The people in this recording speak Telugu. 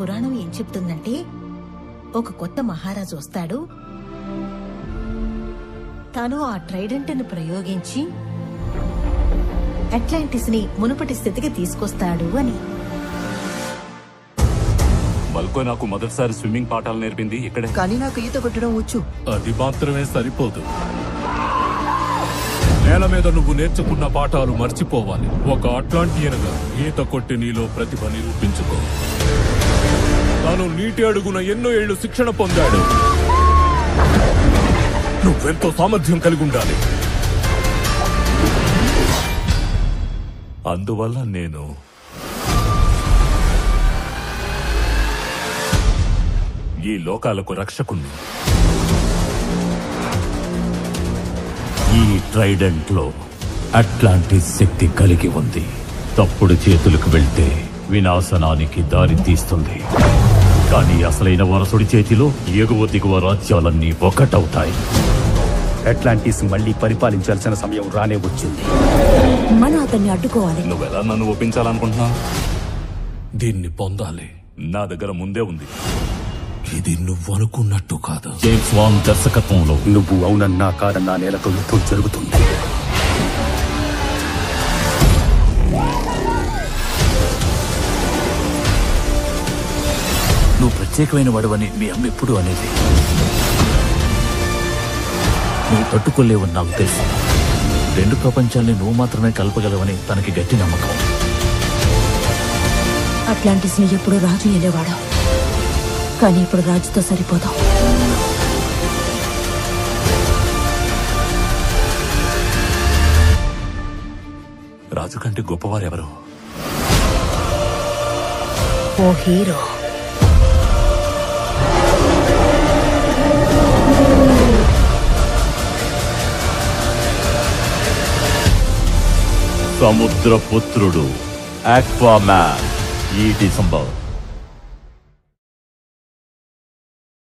పురాణం ఏం చెప్తుందంటే ఒక కొత్త మహారాజు వస్తాడు. తాను ఆ ట్రైడెంట్ని ప్రయోగించి అట్లాంటిస్ని మునుపటి స్థితికి తీసుకొస్తాడు అని. మల్కో నాకు మొదటిసారి స్విమ్మింగ్ పాఠాలు నేర్పింది ఇక్కడే. కానీ నాకు ఈత కొట్టడం వచ్చు. అది మాత్రమే సరిపోదు. నేల మీద నువ్వు నేర్చుకున్న పాఠాలు మర్చిపోవాలి. ఒక అట్లాంటియన్గా ఈత కొట్టి నీలో ప్రతిభ నిరూపించుకో తాను నీటి అడుగున ఎన్నో ఏళ్ళు శిక్షణ పొందాడు. నువ్వెంతో సామర్థ్యం కలిగి ఉండాలి. అందువల్ల నేను ఈ లోకాలకు రక్షకుణ్ణి. ఈ ట్రైడెంట్లో అట్లాంటిస్ శక్తి కలిగి ఉంది. తప్పుడు చేతులకు వెళ్తే వినాశనానికి దారి తీస్తుంది. కానీ అసలైన వారసుడి చేతిలో ఎగువ దిగువ రాజ్యాలన్నీ ఒకటవుతాయి. అట్లాంటిస్ మళ్ళీ పరిపాలించాల్సిన సమయం రానే వచ్చింది. మనం అతన్ని అడ్డుకోవాలి. నువ్వెలా నన్ను ఒప్పించాలనుకుంటున్నా దీన్ని పొందాలి. నా దగ్గర ముందే ఉంది. ఇది నువ్వు అనుకున్నట్టు కాదు. జేమ్స్ వాన్ దర్శకత్వంలో. నువ్వు అవునన్నా కాదన్నా నేలతో యుద్ధం జరుగుతుంది. ప్రత్యేకమైన వాడవని మీ అమ్మ ఎప్పుడు అనేది. నువ్వు తట్టుకోలేవని నాకు తెలుసు. రెండు ప్రపంచాల్ని నువ్వు మాత్రమే కలపగలవని తనకి గట్టి నమ్మకం. అట్లాంటిస్ని ఎప్పుడు రాజు వెళ్ళేవాడు కానీ ఇప్పుడు రాజుతో సరిపోదాం. రాజు కంటే గొప్పవారెవరు? ఓ హీరో. సముద్రపుత్రుడు ఆక్వామ్యాన్ ఈ డిసెంబర్